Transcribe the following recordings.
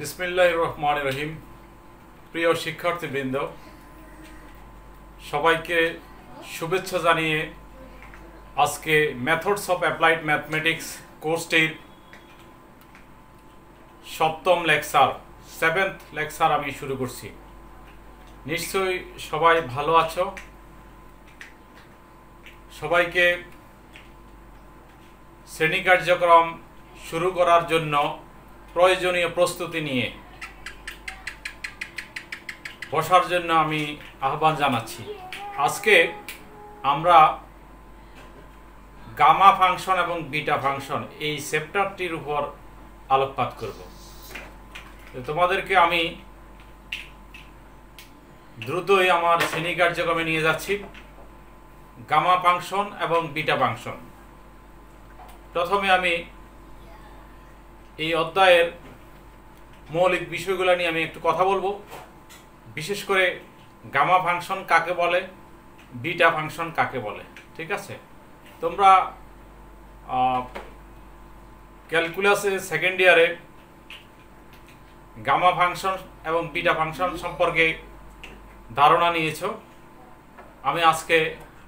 বিসমিল্লাহ রহমান রহিম। প্রিয় শিক্ষার্থীবৃন্দ, সবাইকে শুভেচ্ছা জানিয়ে আজকে মেথডস অফ অ্যাপ্লাইড ম্যাথমেটিক্স কোর্সটির সপ্তম লেকচার সেভেন্থ লেকচার আমি শুরু করছি। নিশ্চয়ই সবাই ভালো আছো? সবাইকে শ্রেণি কার্যক্রম শুরু করার জন্য প্রয়োজনীয় প্রস্তুতি নিয়ে বসার জন্য আমি আহ্বান জানাচ্ছি। আজকে আমরা গামা ফাংশন এবং বিটা ফাংশন এই চ্যাপ্টারটির উপর আলোকপাত করব। তোমাদেরকে আমি দ্রুতই আমার শ্রেণি কার্যক্রমে নিয়ে যাচ্ছি। গামা ফাংশন এবং বিটা ফাংশন। প্রথমে আমি এই অধ্যায়ের মৌলিক বিষয়গুলো নিয়ে আমি একটু কথা বলব। বিশেষ করে গামা ফাংশন কাকে বলে বিটা ফাংশন কাকে বলে, ঠিক আছে? তোমরা ক্যালকুলাসে সেকেন্ড ইয়ারে গামা ফাংশন এবং বিটা ফাংশন সম্পর্কে ধারণা নিয়েছ। আমি আজকে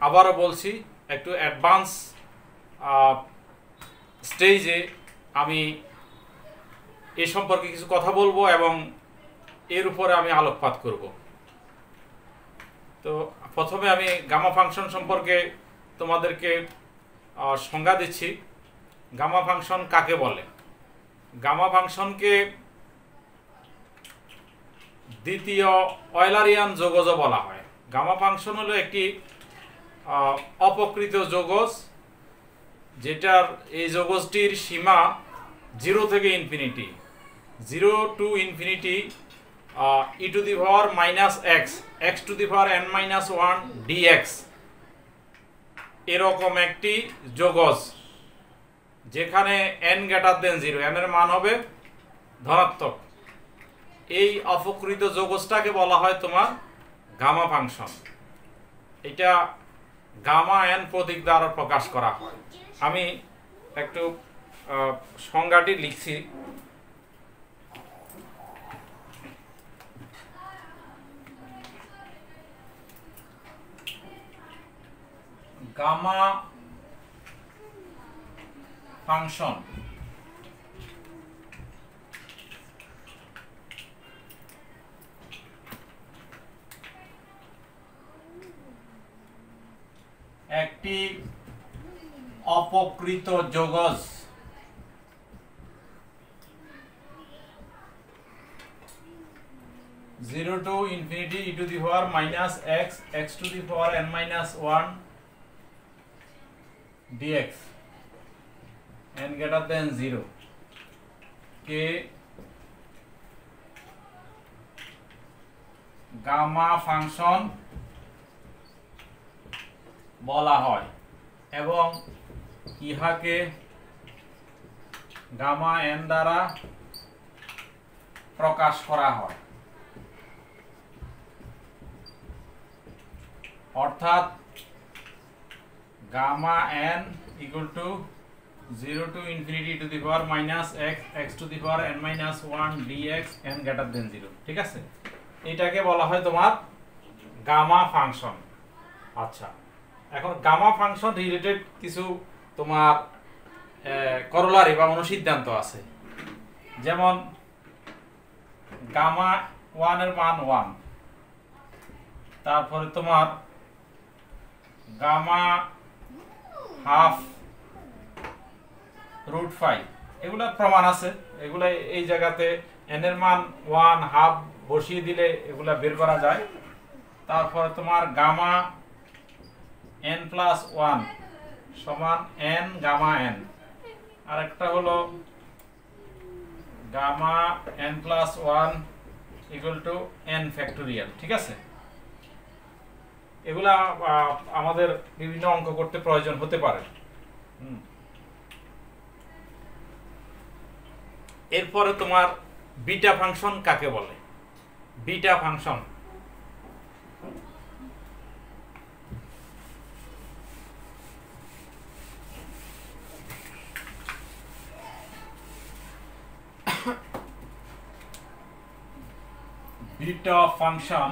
আবারও বলছি, একটু অ্যাডভান্স স্টেজে আমি এ সম্পর্কে কিছু কথা বলব এবং এর উপরে আমি আলোকপাত করব। তো প্রথমে আমি গামা ফাংশন সম্পর্কে তোমাদেরকে সংজ্ঞা দিচ্ছি। গামা ফাংশন কাকে বলে? গামা ফাংশনকে দ্বিতীয় অয়লারিয়ান যোগজ বলা হয়। গামা ফাংশন হলো একটি অপকৃত যোগজ যেটার এই যোগজটির সীমা জিরো থেকে infinity. Zero to infinity e to the power minus x x to the power n minus one dx এরকম একটি যোগজ, যেখানে n greater than zero n এর মান হবে ধনাত্মক। এই অপকৃত যোগজটাকে বলা হয় তোমার গামা ফাংশন। এটা গামা এন প্রতীক দ্বারা প্রকাশ করা হয়। আমি একটু সংজ্ঞাটি লিখছি। গামা ফাংশন একটি অপকৃত যোগজ। Zero to infinity e to the power minus x x to the power n minus one dx n greater than 0 কে গামা ফাংশন বলা হয় এবং ইহাকে গামা এন দ্বারা প্রকাশ করা হয়। অর্থাৎ gamma n equal to 0 to infinity to the power minus x x to the power n minus 1 dx, n greater than 0 ঠিক আছে? এটাকে বলা হয় তোমার গামা ফাংশন আচ্ছা এখন গামা ফাংশন রিলেটেড কিছু তোমার করলারি বা অনুসিদ্ধান্ত আছে। যেমন গামা ওয়ানের মান ওয়ান তারপরে তোমার গামা হাফ রুট ফাইভ এগুলা প্রমাণ আছে। এগুলা এই জায়গাতে এন এর মান ওয়ান হাফ বসিয়ে দিলে এগুলা বের করা যায়। তারপরে তোমার গামা এন প্লাস ওয়ান সমান এন গামা এন আরেকটা হলো gamma n plus one equal to n factorial ঠিক আছে? এগুলা আমাদের বিভিন্ন অঙ্ক করতে প্রয়োজন হতে পারে। এরপরে তোমার বিটা ফাংশন কাকে বলে? Beta function. বিটা ফাংশন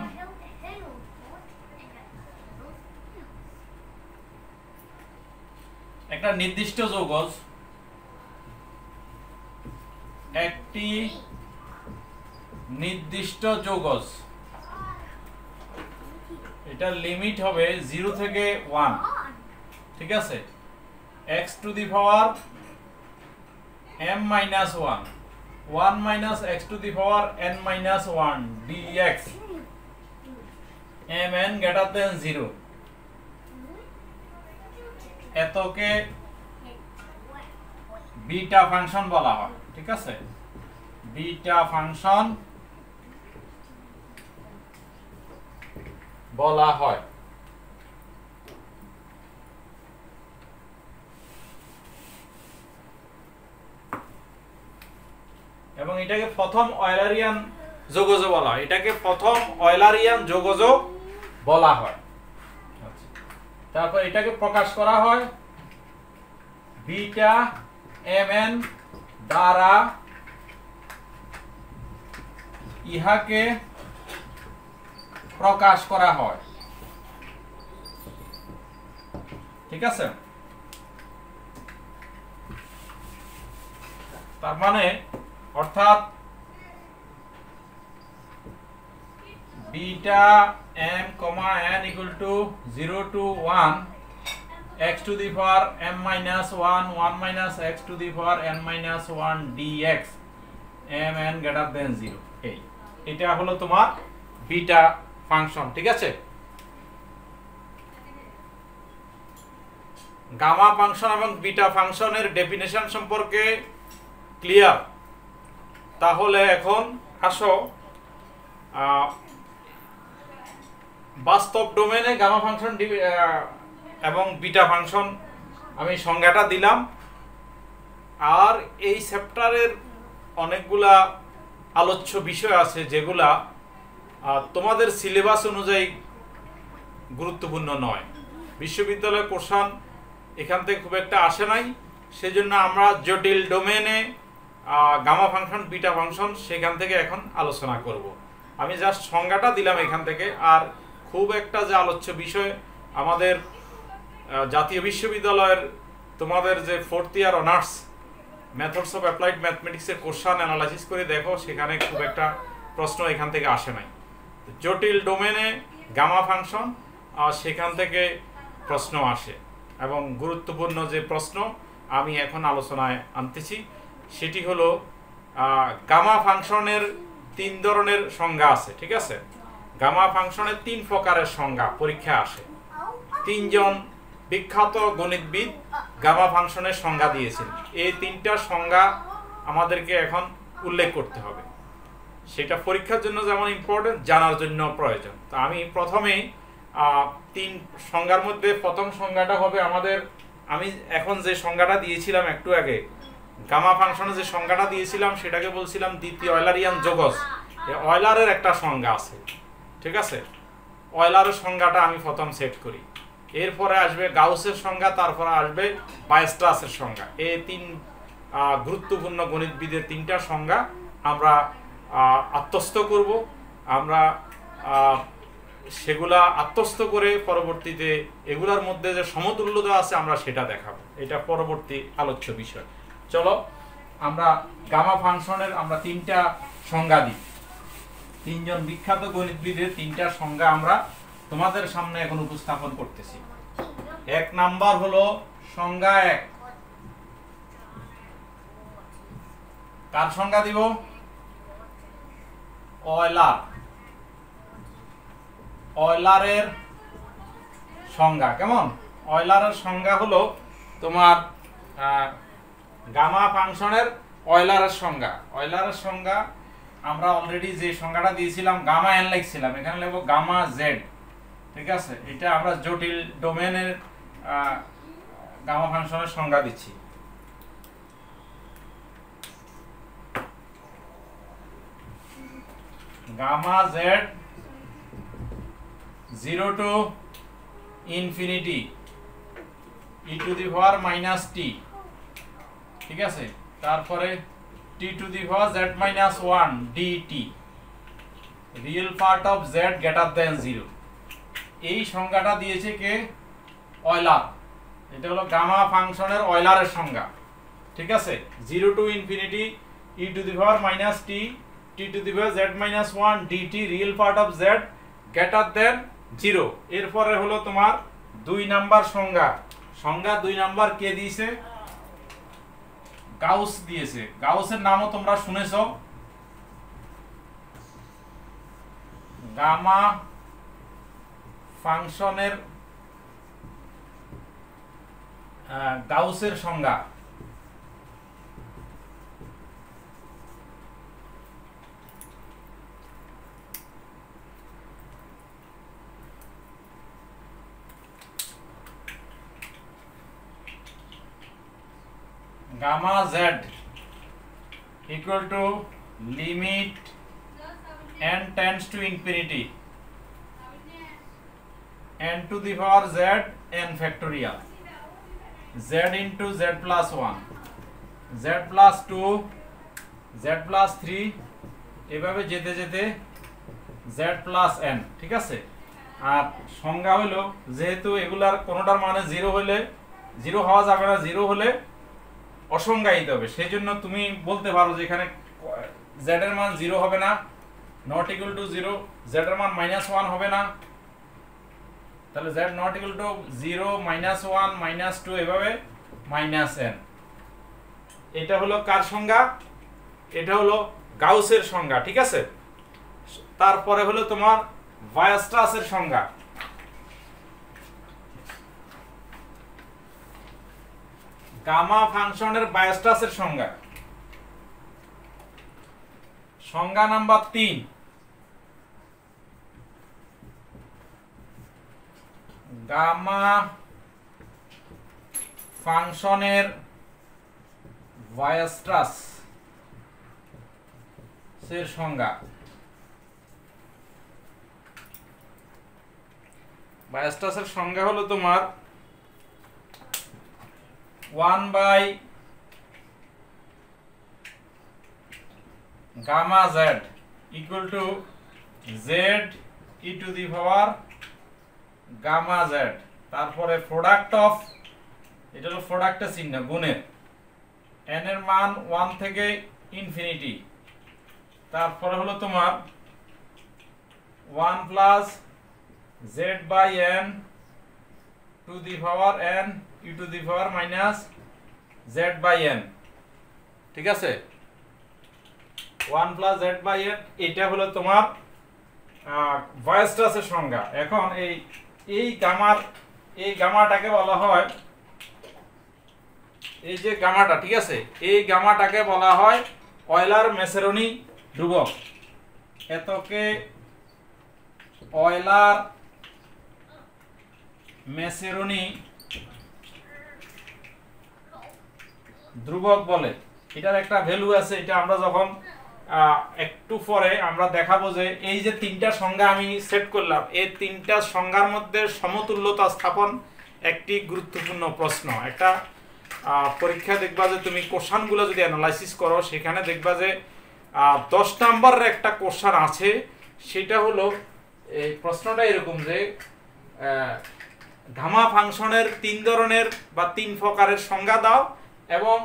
একটা নির্দিষ্ট যৌগজ, একটি নির্দিষ্ট যৌগজ। এটা লিমিট হবে জিরো থেকে ওয়ান। ঠিক আছে? X to the power m minus one. One minus x to the power n minus one dx m n greater than zero এতকে beta function বলা হয়, ঠিক আছে? বিটা ফাংশন বলা হয়। এবং এটাকে প্রথম অয়লারিয়ান যোগজ বলা হয়। এটাকে প্রথম অয়লারিয়ান যোগজ বলা হয়। তারপর এটাকে প্রকাশ করা হয় বিটা এম এন দ্বারা ইহাকে প্রকাশ করা হয়। ঠিক আছে? তার মানে অর্থাৎ beta m comma n equal to zero to one x to the power m minus 1 1 minus x to the power n minus 1 dx, m n greater than 0 এই, এটা হলো তোমার বিটা ফাংশন ঠিক আছে? গামা ফাংশন এবং beta ফাংশনের definition সম্পর্কে clear তাহলে এখন আসো বাস্তব ডোমেনে গামা ফাংশন এবং বিটা ফাংশন আমি সংজ্ঞাটা দিলাম। আর এই চ্যাপ্টারের অনেকগুলা আলোচ্য বিষয় আছে যেগুলা তোমাদের সিলেবাস অনুযায়ী গুরুত্বপূর্ণ নয়। বিশ্ববিদ্যালয় কোর্সান এখান থেকে খুব একটা আসে নাই। সেজন্য আমরা জটিল ডোমেনে গামা ফাংশন, বিটা ফাংশন সেখান থেকে এখন আলোচনা করব। আমি জাস্ট সংজ্ঞাটা দিলাম এখান থেকে, আর খুব একটা যে আলোচ্য বিষয়। আমাদের জাতীয় বিশ্ববিদ্যালয়ের তোমাদের যে fourth year honours methods of applied ম্যাথমেটিক্সের question analysis করে দেখো, সেখানে খুব একটা প্রশ্ন এখান থেকে আসে নাই। জটিল ডোমেনে গামা ফাংশন সেখান থেকে প্রশ্ন আসে। এবং গুরুত্বপূর্ণ যে প্রশ্ন আমি এখন আলোচনায় আনতেছি, সেটি হলো গামা ফাংশনের তিন ধরনের সংজ্ঞা আছে, ঠিক আছে? গামা ফাংশনের তিন প্রকারের সংজ্ঞা, পরীক্ষা আসে। তিনজন বিখ্যাত গণিতবিদ গামা ফাংশনের সংজ্ঞা দিয়েছেন। এই তিনটা সংজ্ঞা আমাদেরকে এখন উল্লেখ করতে হবে। সেটা পরীক্ষার জন্য যেমন ইম্পর্টেন্ট জানার জন্য প্রয়োজন। তো আমি প্রথমে তিন সংজ্ঞার মধ্যে প্রথম সংজ্ঞাটা হবে আমাদের, আমি এখন যে সংজ্ঞাটা দিয়েছিলাম একটু আগে, গামা ফাংশনে যে সংজ্ঞাটা দিয়েছিলাম, সেটাকে বলছিলাম দ্বিতীয় অয়লারিয়ান যোগস অয়লারের একটা সংজ্ঞা আছে। ঠিক আছে? অয়লারের সংজ্ঞাটা আমি প্রথম সেট করি। এরপরে আসবে গাউসের সংজ্ঞা, তারপরে আসবে বায়োস্ট্রাসের সংজ্ঞা। এই তিন গুরুত্বপূর্ণ গণিতবিদের তিনটা সংজ্ঞা আমরা আত্মস্থ করব। আমরা সেগুলা আত্মস্থ করে পরবর্তীতে এগুলার মধ্যে যে সমতুল্যতা আছে আমরা সেটা দেখাবো। এটা পরবর্তী আলোচ্য বিষয়। চলো, আমরা গামা ফাংশনের আমরা তিনটা সংজ্ঞা দিই। তিনজন বিখ্যাত গণিতবিদের তিনটা সংজ্ঞা আমরা তোমাদের সামনে এখন উপস্থাপন করতেছি। এক নাম্বার হলো সংজ্ঞা এক। কার সংজ্ঞা দিব? অয়লার। অয়লারের সংজ্ঞা, কেমন? অয়লারের সংজ্ঞা হলো তোমার গামা ফাংশনের অয়লারের সংজ্ঞা। অয়লারের সংজ্ঞা আমরা অলরেডি যে সংজ্ঞাটা দিয়েছিলাম, গামা এন লিখছিলাম, এখানে লিখব গামা জেড ঠিক আছে? এটা আমরা জটিল ডোমেনের গামা ফাংশনের সংজ্ঞা দিচ্ছি। Gamma z zero to infinity e to the power minus t ঠিক আছে? তারপরে t to the power z minus one dt real part of z greater than zero এই সংজ্ঞাটা দিয়েছে কে? অয়লার এটা হলো গামা ফাংশনের অয়লারের সংজ্ঞা। ঠিক আছে? Zero to infinity e to the power minus t t to the power z minus one dt real part of z greater than zero এরপরে হলো তোমার দুই নাম্বার সংজ্ঞা। সংজ্ঞা দুই নাম্বার কে দিয়েছে? গাউস দিয়েছে। গাউসের নামও তোমরা শুনেছ। গামা ফাংশনের গাউসের সংজ্ঞা। Gamma z equal to limit n tends to infinity n to the power z n factorial z into z plus 1 z plus 2 z plus 3 এভাবে যেতে যেতে z plus n ঠিক আছে আর সংজ্ঞা হলো যেহেতু এগুলার কোনোটার মানে জিরো হলে জিরো হওয়া যাবে না জিরো হলে অসংজ্ঞায়িত হবে। সেই জন্য তুমি বলতে পারো যে এখানে জেড এর মান জিরো হবে না not equal to zero z এর মান মাইনাস ওয়ান হবে না। তাহলে z not equal to zero minus one minus two এভাবে মাইনাস এন এটা হলো কার সংজ্ঞা? এটা হলো গাউসের সংজ্ঞা, ঠিক আছে? তারপরে হলো তোমার ভায়াস্ট্রাসের সংজ্ঞা। গামা ফাংশনের বায়োস্টাসের সংজ্ঞা। সংজ্ঞা নাম্বার তিন। গামা ফাংশনের বায়োস্ট্রাস এর সংজ্ঞা। বায়োস্ট্রাসের সংজ্ঞা হলো তোমার 1 by gamma z equal to z e to the power gamma z তারপরে প্রোডাক্ট অফ এটা হলো প্রোডাক্টের চিহ্ন, গুণের। n এর মান 1 থেকে ইনফিনিটি তারপরে হলো তোমার 1 plus z by n to the power n e to the power minus z by n, ঠিক আছে? 1 প্লাস z বাই n, এটা হলো তোমার ভয়েসটাসের সংজ্ঞা। এখন এই এই গামার এই গামাটাকে বলা হয়, এই যে গামাটা ঠিক আছে? এই গামাটাকে বলা হয় অয়লার মেসেরনি ধ্রুবক। এতকে অয়লার মেসেরনি ধ্রুবক বলে। এটার একটা ভ্যালু আছে, এটা আমরা যখন একটু পরে আমরা দেখাবো যে এই যে তিনটা সংজ্ঞা আমি সেট করলাম, এই তিনটা সংজ্ঞার মধ্যে সমতুল্যতা স্থাপন একটি গুরুত্বপূর্ণ প্রশ্ন। একটা পরীক্ষা দেখবা যে তুমি কোশ্চানগুলো যদি অ্যানালাইসিস করো, সেখানে দেখবা যে দশ নাম্বারের একটা কোশ্চান আছে, সেটা হলো, এই প্রশ্নটা এরকম যে ধামা ফাংশনের তিন ধরনের বা তিন প্রকারের সংজ্ঞা দাও এবং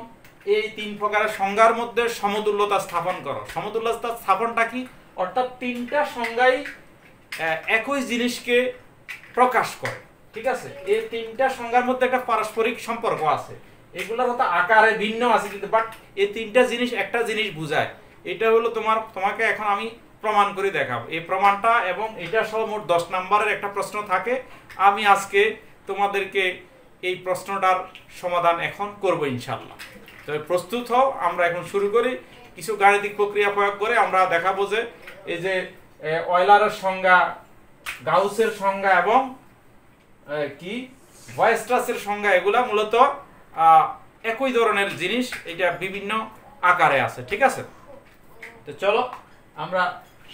এই তিন প্রকারের সংজ্ঞার মধ্যে সমতুল্যতা স্থাপন করো। সমতুল্যতা স্থাপনটা কি? অর্থাৎ তিনটা সংজ্ঞাই একই জিনিসকে প্রকাশ করে। ঠিক আছে? এই তিনটা সংজ্ঞার মধ্যে একটা পারস্পরিক সম্পর্ক আছে। এগুলোর হয়তো আকারে ভিন্ন আছে কিন্তু বাট এই তিনটা জিনিস একটা জিনিস বুঝায়। এটা হলো তোমার, তোমাকে এখন আমি প্রমাণ করে দেখাবো। এই প্রমাণটা এবং এটা সহ মোট দশ নম্বরের একটা প্রশ্ন থাকে। আমি আজকে তোমাদেরকে এই প্রশ্নটার সমাধান এখন করব ইনশাল্লাহ তবে প্রস্তুত হও, আমরা এখন শুরু করি। কিছু গাণিতিক প্রক্রিয়া প্রয়োগ করে আমরা দেখাবো যে এই যে অয়লারের সংজ্ঞা, গাউসের সংজ্ঞা এবং কি? ভয়েস্ট্রাসের সংজ্ঞা, এগুলা মূলত একই ধরনের জিনিস, এটা বিভিন্ন আকারে আছে, ঠিক আছে? তো চলো, আমরা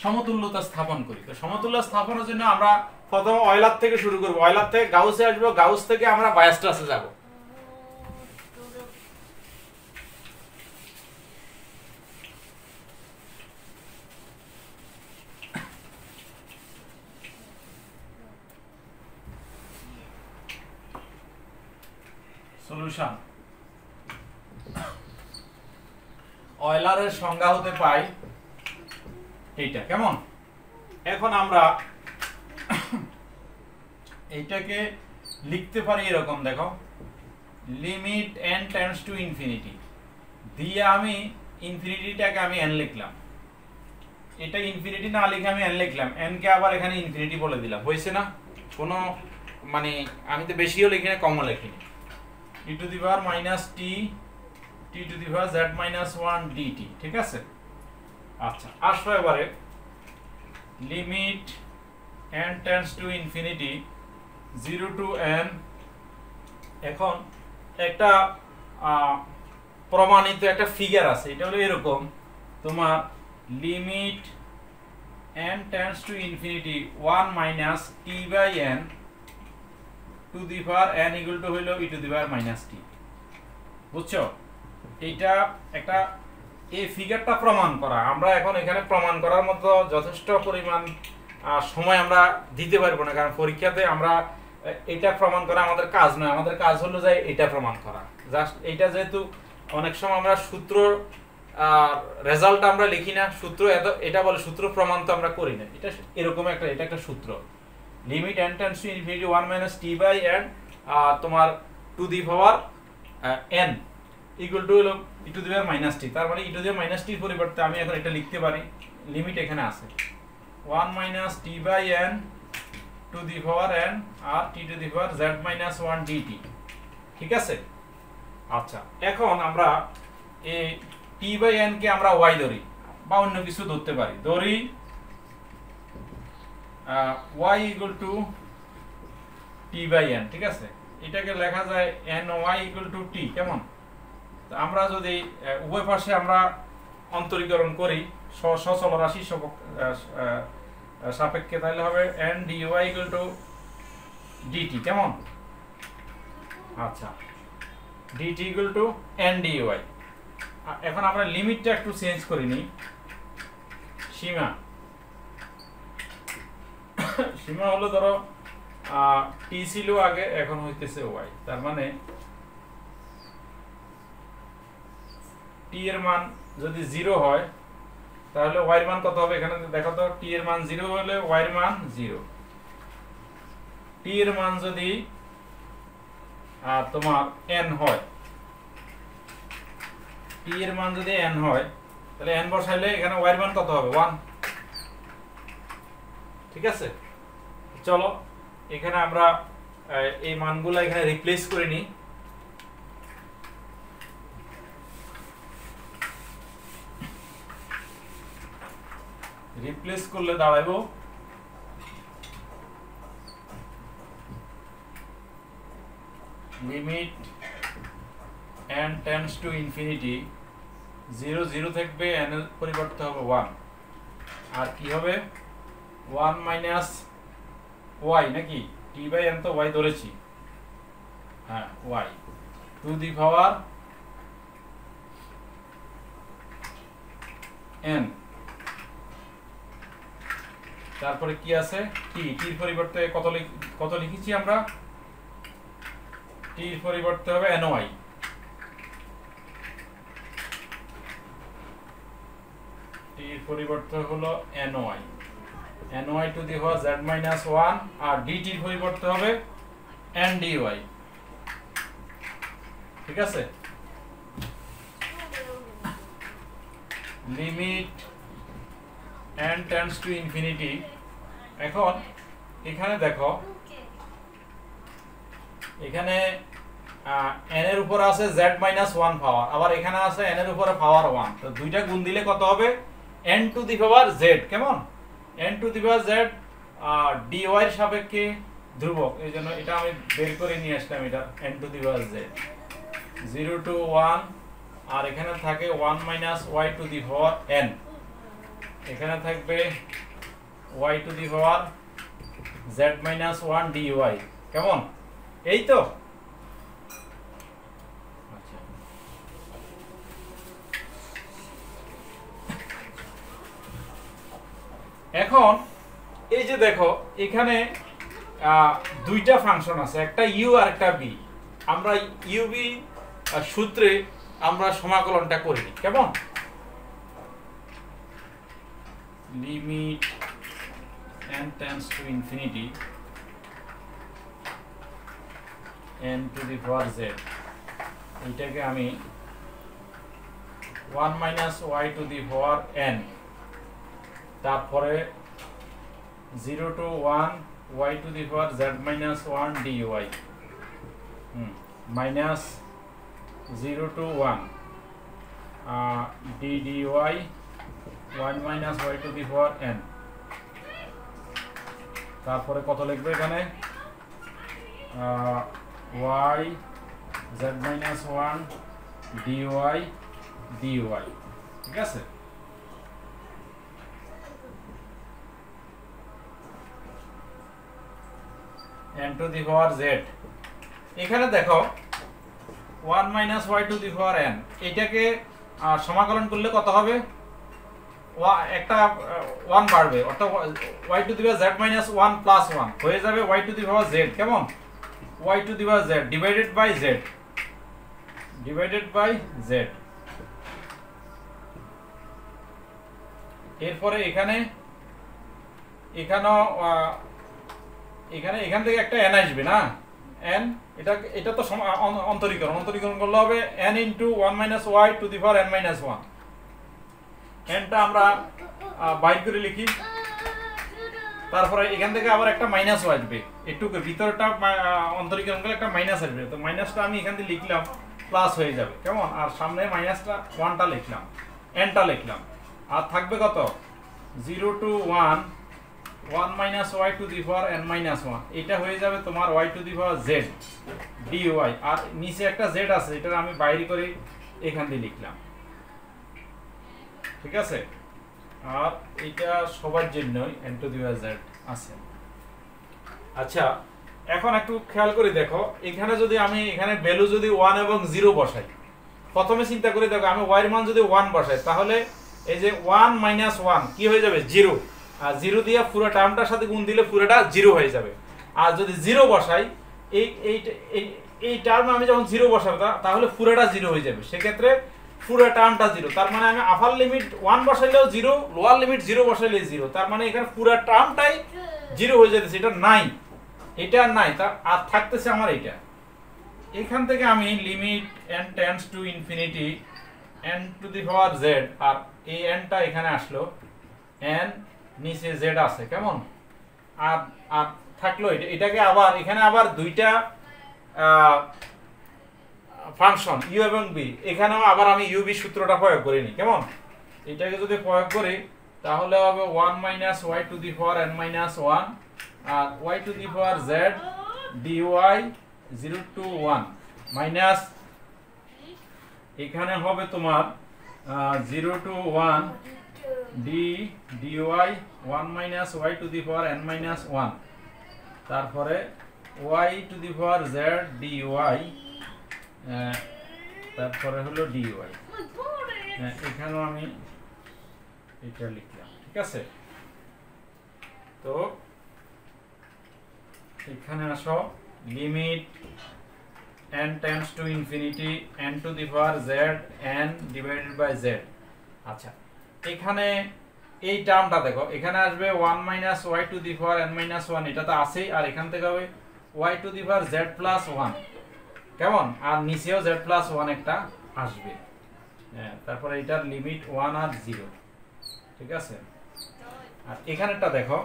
সমতুল্যতা স্থাপন করি। তো সমতুল্য স্থাপনের জন্য আমরা প্রথমে অয়লার থেকে শুরু করব। অয়লার থেকে গাউসে আসব, গাউস থেকে আমরা বায়াসটাসে যাব। সলিউশন অয়লারের সংজ্ঞা হতে পাই এইটা, কেমন? এখন আমরা এইটাকে লিখতে পারি এরকম, দেখো। Limit n tends to infinity দিয়ে আমি ইনফিনিটিটাকে আমি এন লিখলাম। এটা ইনফিনিটি না লিখে আমি এন লিখলাম। এন কে আবার এখানে ইনফিনিটি বলে দিলাম। হয়েছে না? কোনো মানে আমি তো বেশিও লিখি না কমও লিখিনি। E to the power minus t t to the power z minus one dt ঠিক আছে? আচ্ছা আসো এবারে। Limit n tends to infinity zero to n. এখন একটা প্রমাণিত একটা ফিগার আছে, এটা হলো এরকম। তোমার limit n tends to infinity 1 minus t by n to the power n equal to হইল e to the power minus t বুঝছ? এটা একটা, এই ফিগারটা প্রমাণ করা। আমরা এখন এখানে প্রমাণ করার মতো যথেষ্ট পরিমাণ সময় আমরা দিতে পারব না, কারণ পরীক্ষাতে আমরা এটা প্রমাণ করা আমাদের কাজ নয়। আমাদের কাজ হলো যে এটা প্রমাণ করা। জাস্ট এটা যেহেতু অনেক সময় আমরা সূত্র রেজাল্ট আমরা লিখি না। সূত্র এত, এটা বলে সূত্র প্রমাণ তো আমরা করি না। এটা এরকম একটা, এটা একটা সূত্র। Limit n tends to infinity one minus t by n তোমার to the power n equal to হলো e to the power minus টি তার মানে ই টু দি মাইনাস টির পরিবর্তে আমি এখন এটা লিখতে পারি। লিমিট এখানে আছে। One minus t by n to the power n R t to the power z minus one dt ঠিক আছে? আচ্ছা এখন আমরা এই টি বাই এন কে আমরা ওয়াই ধরি, বা অন্য কিছু ধরতে পারি। ধরি y equal to t by n ঠিক আছে? এটাকে লেখা যায় n y equal to t কেমন? আমরা যদি উভয় পাশে আমরা অন্তরীকরণ করি সচল রাশি সাপেক্ষে তাহলে হবে n d y equal to dt কেমন? আচ্ছা dt equal to n d y এখন আমরা লিমিটটা একটু চেঞ্জ করে নিই। সীমা। সীমা হলো ধরো টি ছিল আগে, এখন হইতেছে ওয়াই তার মানে টি এর মান যদি জিরো হয় তাহলে ওয়াই মান কত হবে? এখানে দেখো তো টি এর মান জিরো হলে ওয়াই এর মান জিরো টি এর মান যদি আর তোমার এন হয় টি এর মান যদি n হয়, তাহলে n বসাইলে এখানে y এর মান কত হবে? 1 ঠিক আছে? চলো, এখানে আমরা এই মানগুলো এখানে রিপ্লেস করে নিই। রিপ্লেস করলে দাঁড়াইবো। Limit n tends to infinity. 0 0 থাকবে, n এর পরিবর্তে হবে 1 আর কি হবে? 1 মাইনাস y, নাকি? t বাই n তো y ধরেছি। হ্যাঁ y to the power n তারপরে কি আছে? কি? টির পরিবর্তে কত কত লিখেছি আমরা? টির পরিবর্তে হবে ny টির পরিবর্তে হলো ny ny to the power z minus 1 আর এর পরিবর্তে হবে ndy ঠিক আছে? Limit n tends to infinity এখন এখানে দেখো, এখানে n এর উপর আছে z মাইনাস 1 পাওয়ার আবার এখানে আছে n এর উপরে পাওয়ার 1 তো দুইটা গুণ দিলে কত হবে? n to the power z, কেমন? n to the power z dy এর সাপেক্ষে ধ্রুবক, এই জন্য এটা আমি বের করে নিয়ে আসলাম এটা, n to the power z 0 to 1 আর এখানে থাকে 1 minus y to the power n এখানে থাকবে y to the power z minus 1 y কেমন? এই তো? এখন, এই যে দেখো, এখানে দুইটা ফাংশন আছে, একটা ইউ আর একটা বি আমরা ইউবি সূত্রে আমরা সমাকলনটা করিনি, কেমন? Limit n tends to infinity n to the power z. এটাকে আমি 1 minus y to the power n, তারপরে 0 to 1 y to the power z minus 1 dy hmm minus 0 to 1 d dy 1 minus y to the power n তারপরে কত লিখবে এখানে? y z minus one dy dy ঠিক আছে? n to the power z এখানে দেখো 1 minus y to the power n এটাকে সমাকলন করলে কত হবে? একটা ওয়ান বাড়বে, অর্থাৎ y to the power z minus one plus one হয়ে যাবে y to the power z কেমন? Y to the power z divided by z divided by z এরপরে এখানে, এখানেও এখানে, এখান থেকে একটা এন আসবে না? এন এটা এটা তো অন্তরীকরণ। অন্তরীকরণ করলে হবে n into one minus y to the power n minus one এনটা আমরা বাইর করে লিখি। তারপরে এখান থেকে আবার একটা মাইনাস আসবে। একটু ভিতরটা অন্তরীকরণ করলে একটা মাইনাস আসবে। তো মাইনাসটা আমি এখান থেকে লিখলাম প্লাস হয়ে যাবে। কেমন? আর সামনে মাইনাসটা ওয়ানটা লিখলাম এনটা লিখলাম। আর থাকবে কত? Zero to one one minus y to the power n minus one এটা হয়ে যাবে তোমার y to the power z d y আর নিচে একটা জেড আছে এটা আমি বাইরে করে এখান দিয়ে লিখলাম। ঠিক আছে? আর এটা সবার জন্যই এন টু দি জেড আছে। আচ্ছা এখন একটু খেয়াল করে দেখো, এখানে যদি আমি, এখানে ভ্যালু যদি ওয়ান এবং জিরো বসাই, প্রথমে চিন্তা করে দেখো, আমি ওয়াই এর মান যদি ওয়ান বসাই, তাহলে এই যে ওয়ান মাইনাস ওয়ান কি হয়ে যাবে? জিরো আর জিরো দিয়ে পুরো টার্মটার সাথে গুণ দিলে পুরোটা জিরো হয়ে যাবে। আর যদি জিরো বসাই, এই এই, এই- টার্মে আমি যখন জিরো বসাবো তাহলে পুরোটা জিরো হয়ে যাবে। সেক্ষেত্রে পুরো টার্মটা জিরো তার মানে আমি আপার লিমিট ওয়ান বসাইলেও জিরো লোয়ার লিমিট জিরো বসাইলে জিরো তার মানে এখানে পুরো টার্মটাই জিরো হয়ে যেতেছে এটা নাই। এটা আর নাই তার আর থাকতেছে আমার এটা এখান থেকে আমি limit n tends to infinity n to the power z আর এই nটা এখানে আসলো এন নিচে জেড আছে, কেমন? আর আর থাকল, এটা এটাকে আবার এখানে আবার দুইটা ফাংশন ইউ এবং বি এখানেও আবার আমি ইউ বি সূত্রটা প্রয়োগ করিনি, কেমন? এটাকে যদি প্রয়োগ করি, তাহলে হবে one minus y to the power n minus one R y to the power z d y zero to one minus এখানে হবে তোমার zero to one d d y one minus y to the power n minus one তারপরে y to the power z d y তারপরে হলো D Y এখানেও আমি এটা লিখলাম, ঠিক আছে? তো এখানে আসো limit n tends to infinity n to the power z n divided by z আচ্ছা এখানে এই টার্মটা দেখো, এখানে আসবে 1 minus y to the power n minus one এটা তো আছেই, আর এখান থেকে হবে y to the power z plus one কেমন? আর নিচেও জেড প্লাস ওয়ান একটা আসবে। হ্যাঁ তারপরে এটার লিমিট ওয়ান আর জিরো ঠিক আছে? আর এখানেরটা দেখো,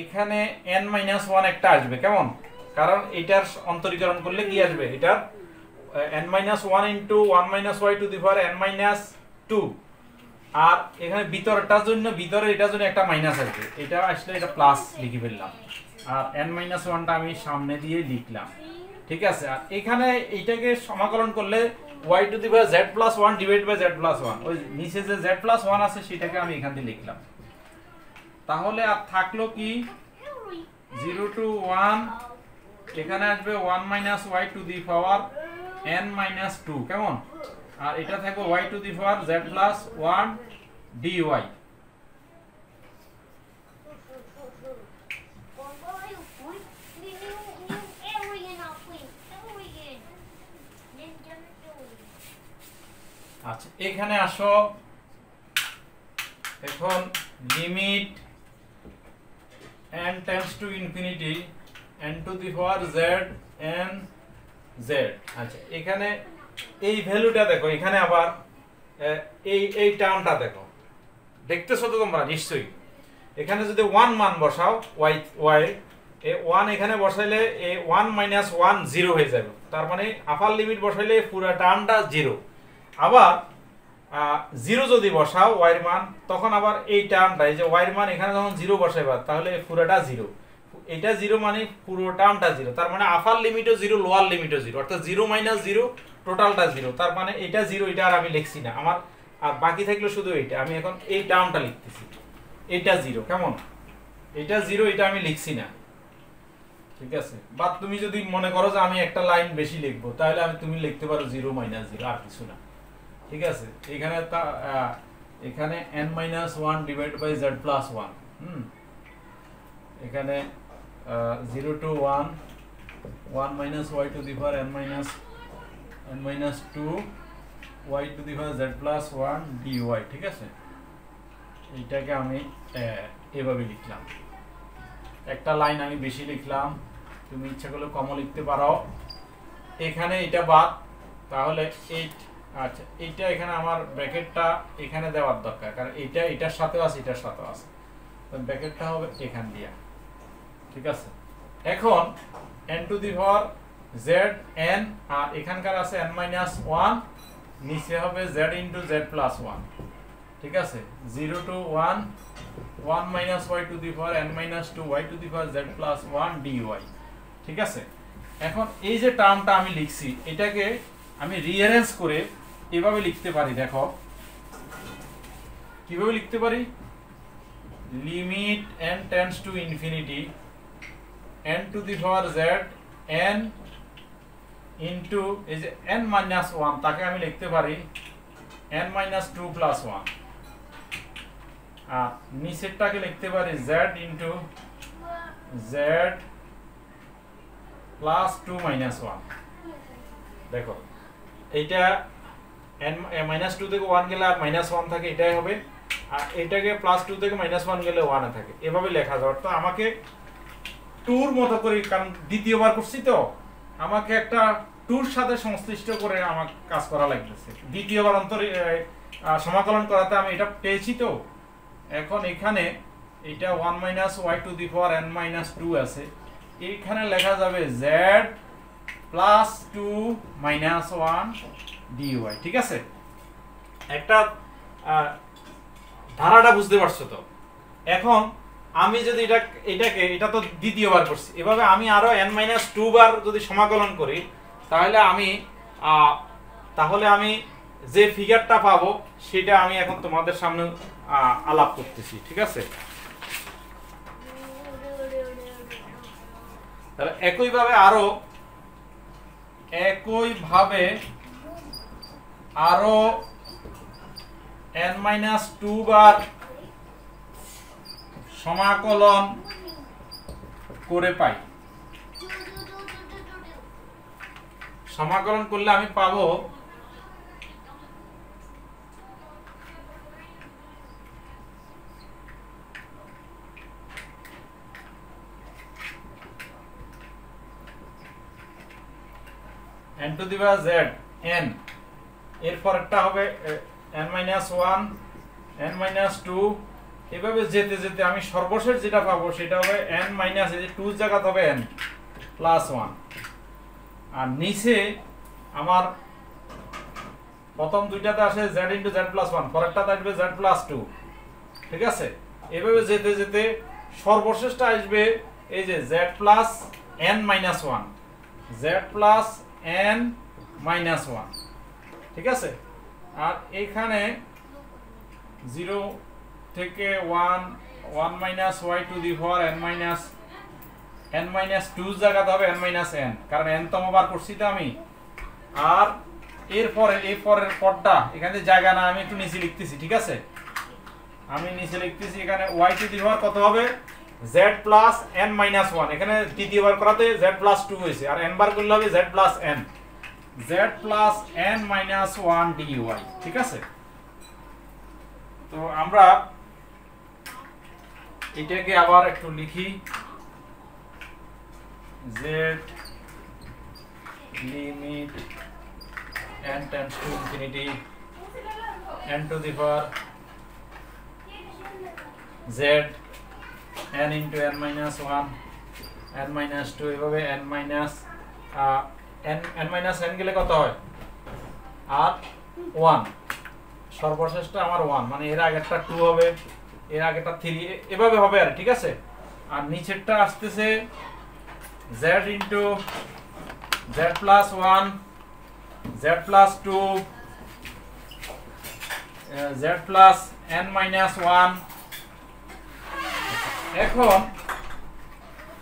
এখানে এন মাইনাস ওয়ান একটা আসবে, কেমন? কারণ এটার অন্তরীকরণ করলে কি আসবে? এটার n minus one into one minus y to the power n minus two আর এখানে ভিতরটার জন্য, ভিতরে এটার জন্য একটা মাইনাস আসবে। এটা আসলে এটা প্লাস লিখে ফেললাম। আর এন মাইনাস ওয়ানটা আমি সামনে দিয়ে লিখলাম। ঠিক আছে? আর এখানে এইটাকে সমাকলন করলে y to the power z plus one divide by z plus one ওই নিচে যে z প্লাস ওয়ান আছে, সেটাকে আমি এখান দিয়ে লিখলাম। তাহলে আর থাকল কি? জিরো টু ওয়ান এখানে আসবে one minus y to the power n minus two কেমন? আর এটা থাকবে y to the power z plus one d y এখানে আসো। এখন limit n tends to infinity, n to the power z, n, z আচ্ছা এখানে এই ভ্যালুটা দেখো, এখানে আবার এই এই টার্মটা দেখো। দেখতেছো তো তোমরা, নিশ্চয়ই? এখানে যদি ওয়ান মান বসাও ওয়াই ওয়াই এ ওয়ান এখানে বসাইলে এ ওয়ান মাইনাস ওয়ান জিরো হয়ে যাবে। তার মানে আপার লিমিট বসাইলে পুরো টার্মটা জিরো আবার জিরো যদি বসাও ওয়াইয়ের মান, তখন আবার এই টার্মটা এই যে ওয়াইয়ের মান এখানে যখন জিরো বসাইবা তাহলে পুরোটা জিরো এটা জিরো মানে পুরো টার্মটা জিরো তার মানে আফার লিমিটও জিরো লোয়ার লিমিটও জিরো অর্থাৎ জিরো মাইনাস জিরো টোটালটা জিরো তার মানে এটা জিরো এটা আর আমি লিখছি না। আমার, আর বাকি থাকল শুধু এইটা। আমি এখন এই টার্মটা লিখতেছি। এটা জিরো কেমন? এটা জিরো এটা আমি লিখছি না। ঠিক আছে? বা তুমি যদি মনে করো যে আমি একটা লাইন বেশি লিখব, তাহলে আমি, তুমি লিখতে পারো জিরো মাইনাস জিরো আর কিছু না। ঠিক আছে? এখানে তা এখানে n minus one divide by z plus one হুম? এখানে zero to one one minus y to the power n minus n minus two y to the power z plus one d y ঠিক আছে? এইটাকে আমি এভাবে লিখলাম। একটা line আমি বেশি লিখলাম, তুমি ইচ্ছা করলে কমও লিখতে পারো। এখানে এটা বাদ, তাহলে এইট আচ্ছা এইটা এখানে আমার ব্র্যাকেটটা এখানে দেওয়ার দরকার, কারণ এটা এটার সাথেও আছে, এটার সাথেও আছে। তো ব্র্যাকেটটা হবে এখান দিয়া, ঠিক আছে? এখন, n to the power z n আর এখানকার আছে n মাইনাস ওয়ান নিচে হবে z into z plus one ঠিক আছে? Zero to one one minus y to the power n minus two y to the power z plus one d y ঠিক আছে? এখন এই যে টার্মটা আমি লিখছি, এটাকে আমি রিয়ারেঞ্জ করে এভাবে লিখতে পারি, দেখো। কীভাবে লিখতে পারি? Limit n tends to infinity n to the power z n into এই যে n মাইনাস ওয়ান তাকে আমি লিখতে পারি n minus two plus one আর নিচেরটাকে লিখতে পারি z into z plus two minus one দেখো, এইটা n মাইনাস টু থেকে ওয়ান গেলে আর মাইনাস ওয়ান থাকে, এটাই হবে। আর এটাকে প্লাস টু থেকে মাইনাস ওয়ান গেলে ওয়ানে থাকে। এভাবে লেখা যায়। অর্থাৎ আমাকে টুর মতো করে, কারণ দ্বিতীয়বার করছি তো, আমাকে একটা টুর সাথে সংশ্লিষ্ট করে আমার কাজ করা লাগতেছে। দ্বিতীয়বার অন্তরে সমাকলন করাতে আমি এটা পেয়েছি তো। এখন এখানে এটা one minus y to the power n minus two আছে। এইখানে লেখা যাবে z plus two minus one d y ঠিক আছে? একটা ধারাটা বুঝতে পারছ তো? এখন আমি যদি এটা, এটাকে, এটা তো দ্বিতীয়বার করছি। এভাবে আমি আরও এন মাইনাস টু বার যদি সমাকলন করি, তাহলে আমি তাহলে আমি যে ফিগারটা পাবো, সেটা আমি এখন তোমাদের সামনে আলাপ করতেছি, ঠিক আছে? তাহলে একইভাবে আরও, একইভাবে আরও এন মাইনাস টু বার সমাকলন করে পাই। সমাকলন করলে আমি পাবো n to the power z, n এরপর একটা হবে n minus one n minus two এভাবে যেতে যেতে আমি সর্বশেষ যেটা পাবো সেটা হবে n মাইনাস এই যে টু জায়গাতে হবে n প্লাস ওয়ান আর নিচে আমার প্রথম দুইটাতে আসে z into z plus one পরেরটাতে আসবে z প্লাস টু ঠিক আছে? এভাবে যেতে যেতে সর্বশেষটা আসবে এই যে z plus n minus one z plus n minus one ঠিক আছে? আর এখানে জিরো থেকে one one minus y to the power n minus n minus two জায়গাতে হবে এন মাইনাস এন, কারণ এন তম বার করছি তো আমি। আর এরপরে এই পরের পরটা এখানে জায়গা না, আমি একটু নিচে লিখতেছি, ঠিক আছে? আমি নিচে লিখতেছি, এখানে ওয়াই টু দি পাওয়ার কত হবে? Z plus n minus one এখানে তৃতীয়বার করাতে জেড প্লাস টু হয়েছে, আর এন বার করলে হবে z plus n z plus n minus one d y ঠিক আছে তো আমরা এটাকে আবার একটু লিখি z limit n tends to infinity n to the power z n into n minus 1 n minus 2 এভাবে n minus আহ, n n minus n গেলে কত হয়? আর 1 সর্বশেষটা আমার 1 মানে এর আগেরটা 2 হবে এর আগেরটা 3 এভাবে হবে আর ঠিক আছে? আর নিচেরটা আসতেছে into z plus 1 z plus 2 uh, z plus n minus 1 এখন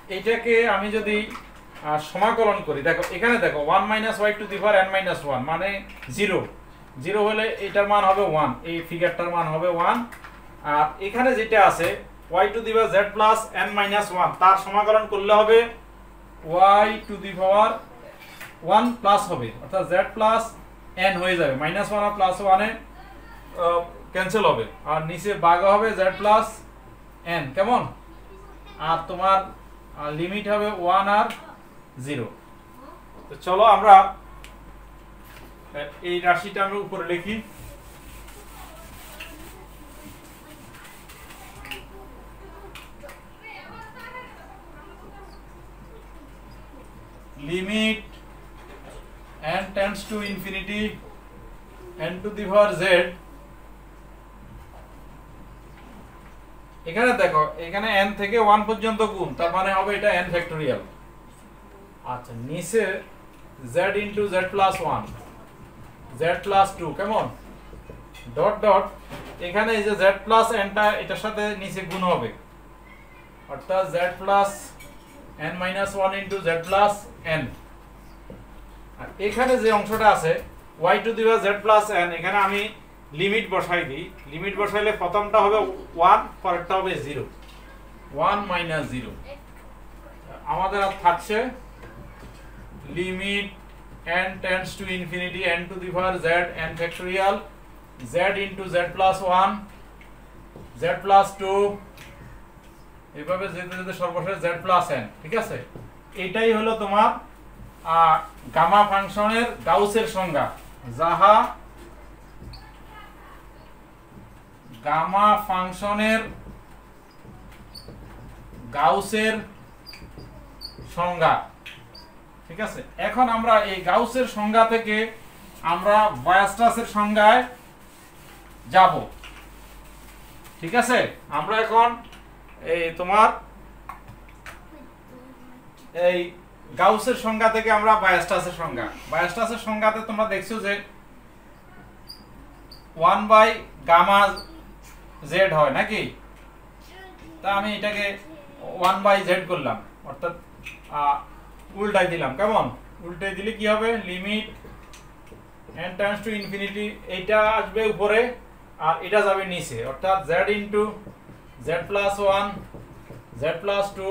এটাকে আমি যদি সমাকলন করি। দেখো, এখানে দেখো one minus y to the power n minus one মানে জিরো জিরো হলে এটার মান হবে ওয়ান এই ফিগারটার মান হবে ওয়ান আর এখানে যেটা আছে y to the power z plus n minus one তার সমাকলন করলে হবে y to the power one plus হবে। অর্থাৎ জেড প্লাস এন হয়ে যাবে। মাইনাস ওয়ান আর প্লাস ওয়ানে ক্যান্সেল হবে। আর নিচে বাঘ হবে জেড প্লাস এন কেমন? আর তোমার লিমিট হবে ওয়ান আর জিরো। তো চলো আমরা এই রাশিটা আমরা উপরে লিখি। Limit n tends to infinity n to the power z এখানে দেখো, এখানে n থেকে 1 পর্যন্ত গুণ, তার মানে হবে এটা n ফ্যাক্টোরিয়াল আচ্ছা নিচে z into z plus 1 z plus 2 কেমন? ডট ডট এখানে এই যে z প্লাস nটা এটার সাথে নিচে গুণ হবে। অর্থাৎ z plus n minus one into z plus n আর এখানে যে অংশটা আছে, y to the z plus n এখানে আমি লিমিট বসাই দিই। লিমিট বসাইলে প্রথমটা হবে ওয়ান পরেরটা হবে জিরো ওয়ান মাইনাস জিরো আমাদের আর থাকছে limit n tends to infinity n to the power z n factorial z into z plus one z plus two এভাবে যেতে যেতে সর্বশেষ z প্লাস n, ঠিক আছে? এটাই হলো তোমার গামা ফাংশনের গাউসের সংজ্ঞা। যাহা গামা ফাংশনের গাউসের সংজ্ঞা। ঠিক আছে? এখন আমরা এই গাউসের সংজ্ঞা থেকে আমরা বায়াস্টাসের সংজ্ঞায় যাব। ঠিক আছে? আমরা এখন এই তোমার এই গাউসের সংজ্ঞা থেকে আমরা বায়াস্টাসের সংজ্ঞা। বায়াস্টাসের সংজ্ঞাতে তোমরা দেখছ যে ওয়ান বাই গামা জেড হয়, নাকি? তা আমি এটাকে ওয়ান বাই জেড করলাম। অর্থাৎ উল্টাই দিলাম, কেমন? উল্টাই দিলে কি হবে? Limit n times to infinity এইটা আসবে উপরে আর এটা যাবে নিচে। অর্থাৎ z into z plus one z plus two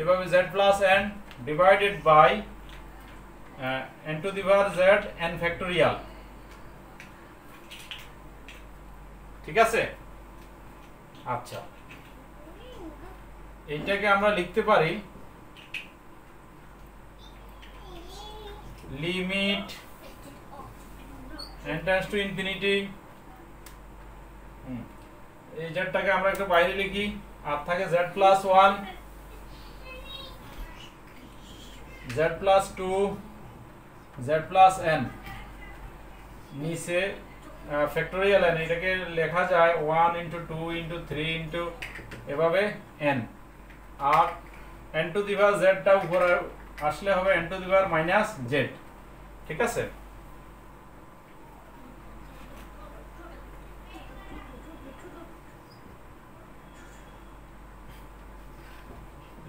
এভাবে z plus n divided by n to the power z n factorial ঠিক আছে? আচ্ছা। এইটাকে আমরা লিখতে পারি limit n tends to infinity. এই জেডটাকে আমরা একটু বাইরে লিখি। আর থাকে z plus one z plus two z plus n নিচে ফ্যাক্টোরিয়াল এন এটাকে লেখা যায় one into two into three into এভাবে এন আর এন টু দি পাওয়ার জেডটা উপরে আসলে হবে n to the power minus z ঠিক আছে?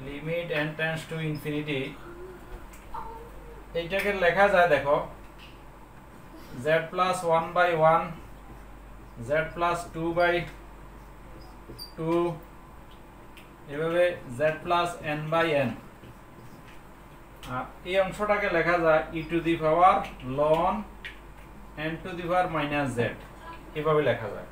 Limit n tends to infinity এইটাকে লেখা যায়, দেখো, z plus one by one z plus two by two এভাবে z plus N by N এই অংশটাকে লেখা যায় e to the power ln n to the power minus z এভাবে লেখা যায়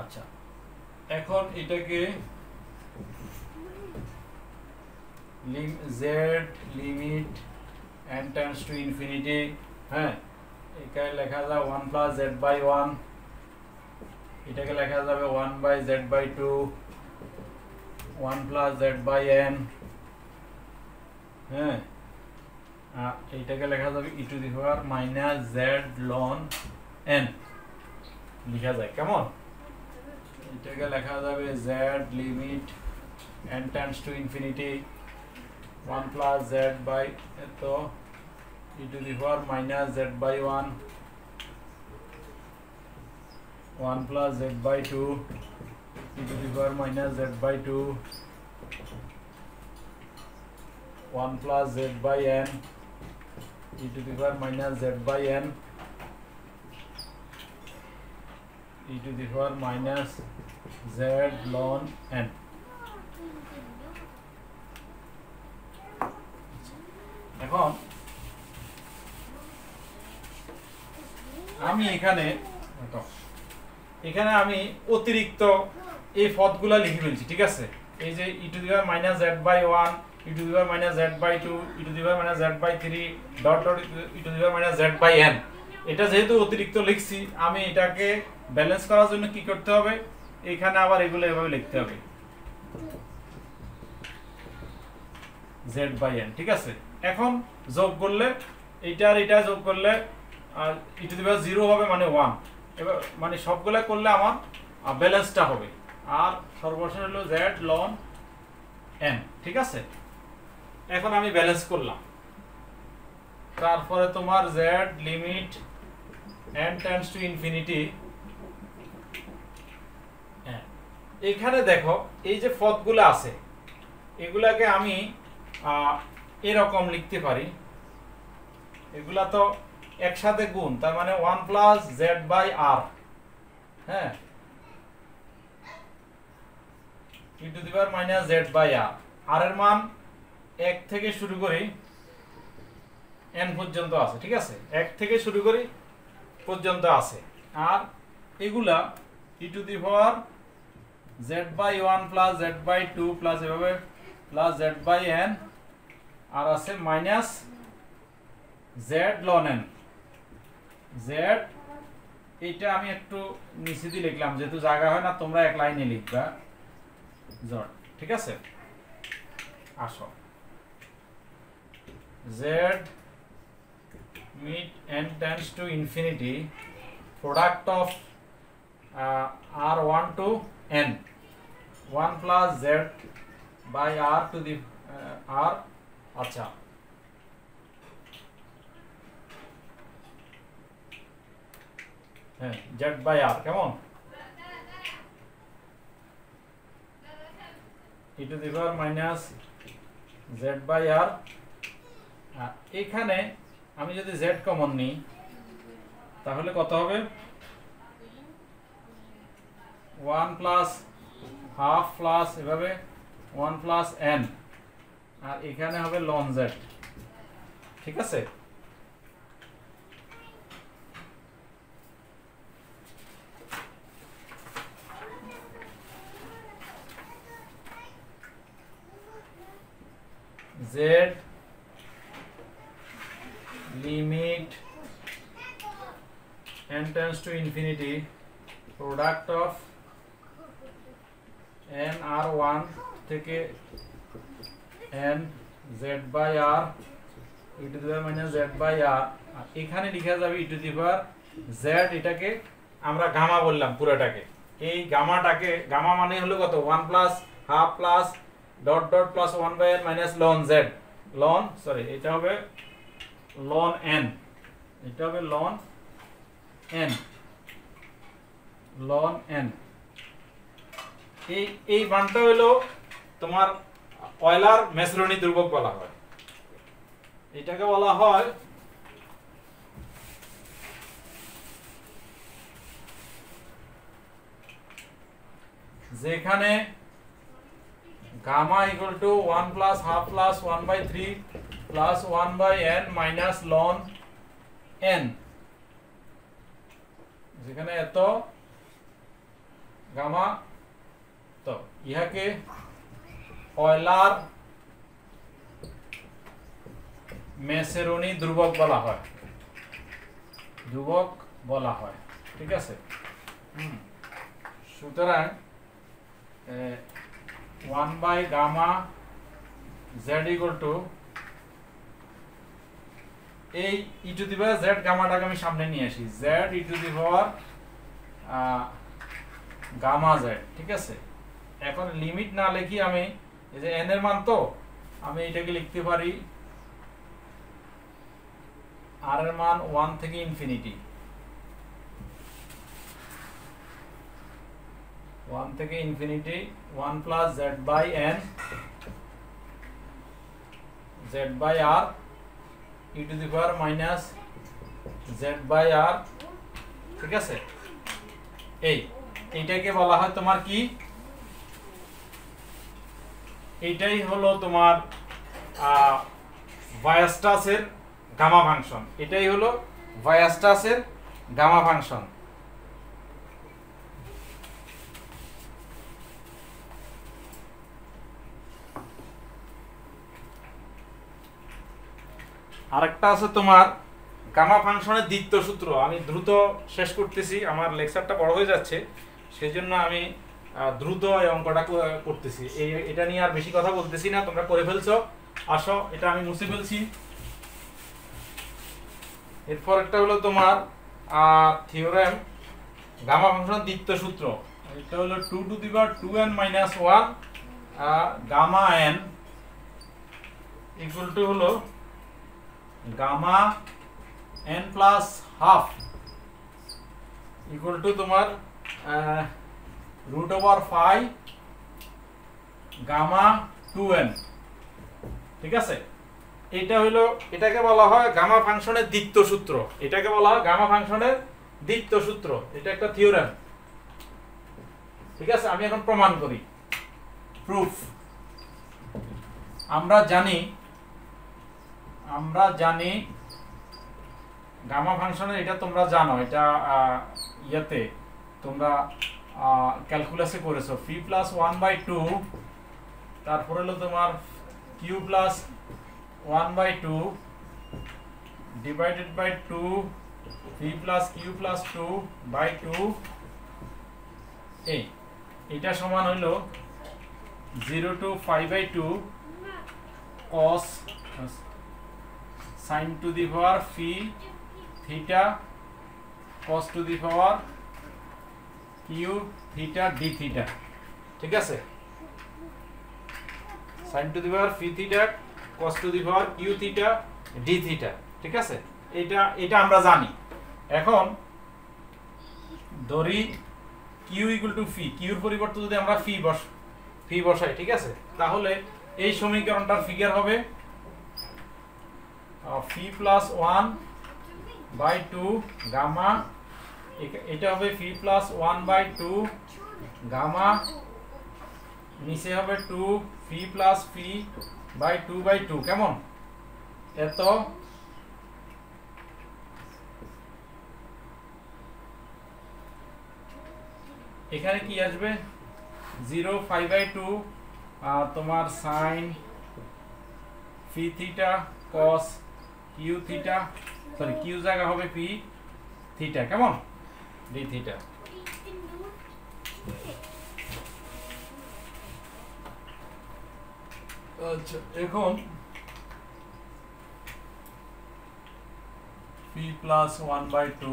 আচ্ছা এখন এটাকে z limit n tends to infinity হ্যাঁ এখানে লেখা যায় one plus z by one এটাকে লেখা যাবে one by z by two one plus z by n হ্যাঁ এইটাকে লেখা যাবে e to the power minus z ln n লেখা যায়, কেমন? এটাকে লেখা যাবে z limit n tends to infinity 1 plus z by তো e to the power minus z by 1 1 plus z by 2 e to the power minus z by 2 1 plus z by n e to the power minus z by n e to the power minus z ln n. এখন আমি এখানে এখানে আমি অতিরিক্ত এই পদগুলা লিখে ফেলছি, ঠিক আছে? এই যে e to the power minus z by one e to the power minus z by two e to the power minus z by three dot dot e to the power minus z by n এটা যেহেতু অতিরিক্ত লিখছি, আমি এটাকে balance করার জন্য কি করতে হবে? এখানে আবার এগুলো এভাবে লিখতে হবে। জেড বাই এন ঠিক আছে? এখন যোগ করলে, এইটা আর এটা যোগ করলে, আর e to the power zero হবে মানে ওয়ান এবার মানে সবগুলা করলে আমার ব্যালেন্সটা হবে। আর সর্বশেষ হলো জেড লন এন ঠিক আছে? এখন আমি ব্যালেন্স করলাম। তারপরে তোমার z limit n tends to infinity এখানে দেখো, এই যে পদগুলো আছে, এগুলাকে আমি এরকম লিখতে পারি। এগুলা তো একসাথে গুণ, তার মানে one plus z by r হ্যাঁ? To the power minus z by r r এর মান এক থেকে শুরু করি এন পর্যন্ত আছে, ঠিক আছে? এক থেকে শুরু করি পর্যন্ত আছে। আর এগুলা e to the power z by one plus z by two plus এভাবে প্লাস জেড বাই এন আর আছে minus z ln n z এইটা আমি একটু নিচে দিয়ে লিখলাম, যেহেতু জায়গা হয় না, তোমরা এক লাইনে লিখবা। জড ঠিক আছে আসো Z mid n tends to infinity product of uh, r1 to n 1 plus z by r to the uh, r আচ্ছা হ্যাঁ z by r কেমন e to the power minus z by r. এখানে আমি যদি z common নিই, তাহলে কত হবে? 1 প্লাস হাফ প্লাস এভাবে 1 প্লাস n আর এখানে হবে লন z ঠিক আছে? Z limit n tends to infinity product of n r1 থেকে n z by r e to the power minus z by r এখানে লেখা যাবে e to the power z এটাকে আমরা গামা বললাম পুরোটাকে এই গামাটাকে গামা মানে হলো কত 1 plus half plus dot dot plus one by n minus ln z. Ln sorry এটা হবে লন n. এটা হবে লন এন লন এন এই এই মানটা হলো তোমার অয়লার মেসরনি দুর্ভোগ বলা হয়। এটাকে বলা হয় যেখানে gamma equal to one plus half plus one by three plus one by n minus ln n যেখানে এত গামা তো ইহাকে অয়লার মেসেরনি ধ্রুবক বলা হয়। ধ্রুবক বলা হয়, ঠিক আছে? সুতরাং one by gamma z equal to এই e to the power Z গামাটাকে আমি সামনে নিয়ে আসি। Z e to the power gamma z ঠিক আছে? এখন লিমিট না লিখি আমি, এই যে এন এর মান তো, আমি এটাকে লিখতে পারি। আর এর মান ওয়ান থেকে ইনফিনিটি ওয়ান থেকে infinity, one plus z by n, z by r, e to the power minus z by r, ঠিক আছে? এই, এইটাকে বলা হয় তোমার কি? এইটাই হলো তোমার ভায়াস্টাসের গামা ফাংশন। এটাই হলো ভায়াস্টাসের গামা ফাংশন। আরেকটা আছে তোমার গামা ফাংশনের দ্বিতীয় সূত্র। আমি দ্রুত শেষ করতেছি, আমার লেকচারটা বড় হয়ে যাচ্ছে সেই জন্য আমি দ্রুত এই অঙ্কটা করতেছি। এই, এটা নিয়ে আর বেশি কথা বলতেছি না, তোমরা করে ফেলছো। আসো, এটা আমি মুছে ফেলছি। এরপর একটা হলো তোমার থিওরেম, গামা ফাংশন দ্বিতীয় সূত্র। এটা হলো two to the power two n minus one gamma n equal to হলো gamma n plus half equal to তোমার root over five gamma two n ঠিক আছে? এটা হলো এটাকে বলা হয় গামা ফাংশনের দ্বিতীয় সূত্র। এটাকে বলা হয় গামা ফাংশনের দ্বিতীয় সূত্র। এটা একটা থিওরেম ঠিক আছে? আমি এখন প্রমাণ করি। প্রুফ আমরা জানি আমরা জানি, গামা ফাংশনের এটা তোমরা জানো, এটা ইয়েতে তোমরা ক্যালকুলাসে করেছ। Phi plus one by two তারপর হলো তোমার q plus one by two divided by two v plus q plus two by two এই, এটা সমান হইল zero to five by two cos sine to the power phi theta cos to the power q theta d theta ঠিক আছে? Sine to the power phi theta cos to the power q theta d theta ঠিক আছে? এটা এটা আমরা জানি। এখন ধরি কিউ ইকুয়াল টু ফি কিউর পরিবর্তে যদি আমরা ফি বস ফি বসাই, ঠিক আছে? তাহলে এই সমীকরণটার ফিগার হবে phi plus one by two gamma এটা হবে phi plus one by two gamma নিচে হবে two phi plus phi by two by two কেমন? এত। এখানে কি আসবে? জিরো ফাইভ বাই টু তোমার sine phi theta cos q theta sorry q জায়গা হবে পি থিটা কেমন? ডি থিটা আচ্ছা এখন p plus one by two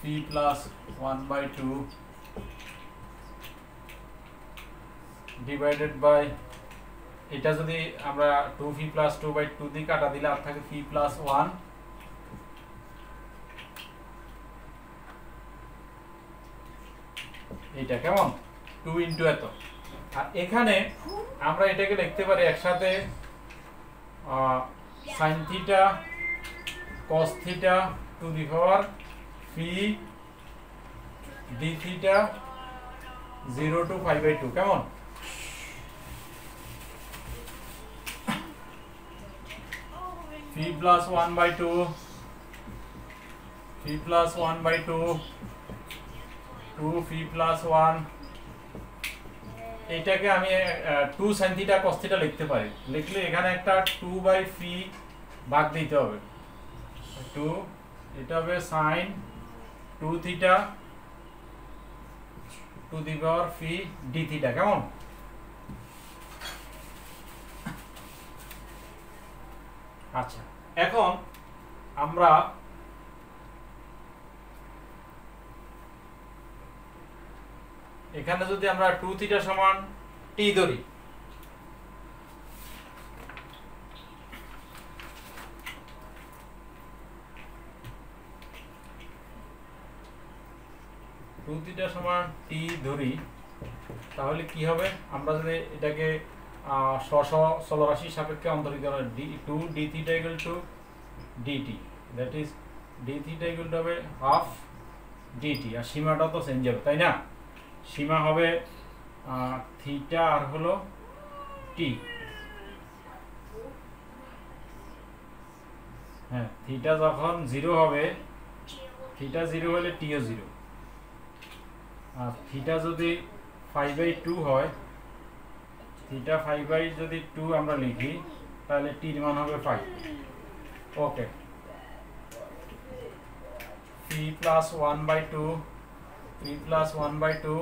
p plus one by two divided by এটা যদি আমরা two phi plus two by two দিয়ে কাটা দিলে আর থাকে ফি প্লাস ওয়ান এইটা কেমন? টু ইন্টু এত। আর এখানে আমরা এটাকে লিখতে পারি একসাথে sine theta cos theta to the power phi d theta zero to five by two কেমন? Phi plus one by two phi plus one by two two phi plus one এটাকে আমি two sine theta cos theta লিখতে পারি। লিখলে এখানে একটা two by ফি ভাগ দিতে হবে। টু এটা হবে sine two theta to the power phi d theta কেমন? আচ্ছা এখন আমরা এখানে যদি আমরা টু থিটা সমান টি ধরি টু থিটা সমান টি ধরি, তাহলে কি হবে? আমরা যদি এটাকে স্ব চলরাশির সাপেক্ষে অন্তরিত d two d theta equal to d t that is d theta equal to হবে হাফ ডিটি আর সীমাটা তো চেঞ্জ হবে তাই না? সীমা হবে থিটা আর হলো টি হ্যাঁ থিটা যখন জিরো হবে থিটা জিরো হলে টিও জিরো আর থিটা যদি ফাইভ বাই টু হয় থিটা ফাইভ বাই যদি টু আমরা লিখি, তাহলে টির মান হবে five okay p plus one by two p plus one by two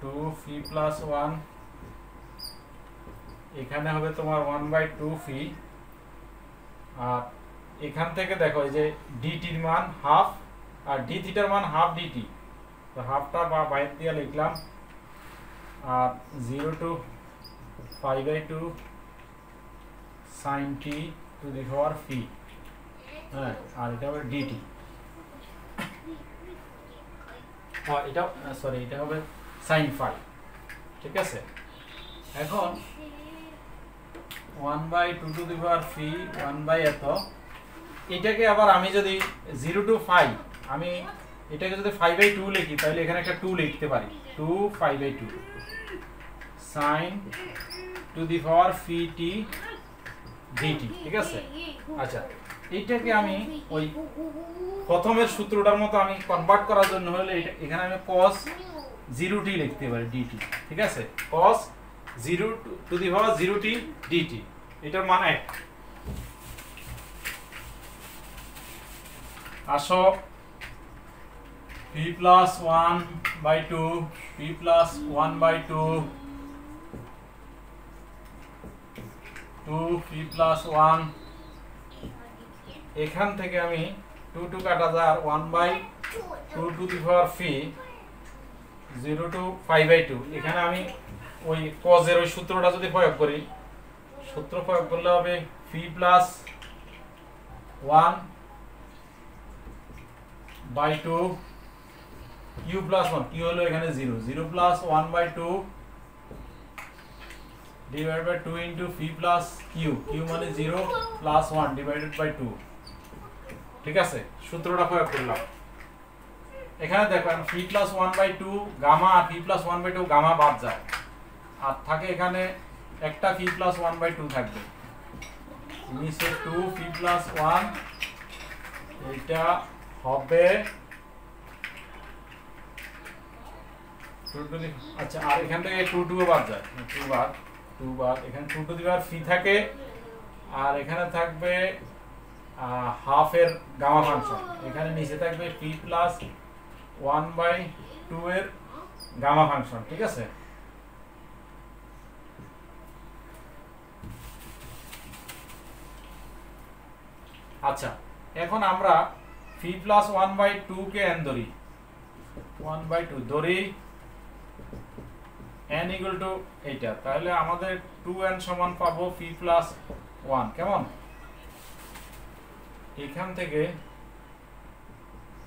two phi plus one এখানে হবে তোমার ওয়ান বাই টু ফি আর এখান থেকে দেখো, এই যে ডিটির মান হাফ আর ডি থিটার মান হাফ ডিটি তো হাফটা বা বাইর দিয়ে লিখলাম। আর zero to sine t to the power phi হ্যাঁ আর এটা হবে ডিটি এটা সরি এটা হবে সাইন ফাই ঠিক আছে? এখন one by two to the power phi one by এত, এটাকে আবার আমি যদি জিরো টু ফাইভ আমি এটাকে যদি ফাইভ বাই টু লিখি, তাহলে এখানে একটা টু লিখতে পারি। Two five by two sine to the power phi t d t ঠিক আছে? আচ্ছা এইটাকে আমি ওই প্রথমের সূত্রটার মতো আমি কনভার্ট করার জন্য হলে এখানে আমি কস জিরো টি লিখতে পারি ডিটি ঠিক আছে? Cos zero to the power zero t d t এটার মান এক। আসো p plus one by two p plus one by two two p plus one এখান থেকে আমি টু টু কাটা আর one by two to the power phi zero two five by two এখানে আমি ওই কজের ওই সূত্রটা যদি প্রয়োগ করি, সূত্র প্রয়োগ করলে হবে p plus one by two q plus one q হলো এখানে zero zero plus one by two divide by two into p plus q q মানে zero plus one divided by two ঠিক আছে? সূত্রটা প্রয়োগ করলাম। এখানে দেখো p plus one by two gamma R p plus one by gamma বাদ যায়। আর থাকে এখানে একটা p plus one by two থাকবে। নিচে টু ফি প্লাস ওয়ান এটা হবে আচ্ছা আর এখান থেকে টু টু বাদ যায়। টু বাদ টু বাদ। এখানে টু টু দিবার ফি থাকে। আর এখানে থাকবে হাফের গামা ফাংশন। এখানে নিচে থাকবে p plus one by two এর গামা ফাংশন, ঠিক আছে? আচ্ছা এখন আমরা p plus one by two K n ধরি। ওয়ান বাই টু ধরি। এন ইকুয়াল টু এইটা। তাহলে আমাদের টু এন সমান পাবো পি প্লাস ওয়ান কেমন? এখান থেকে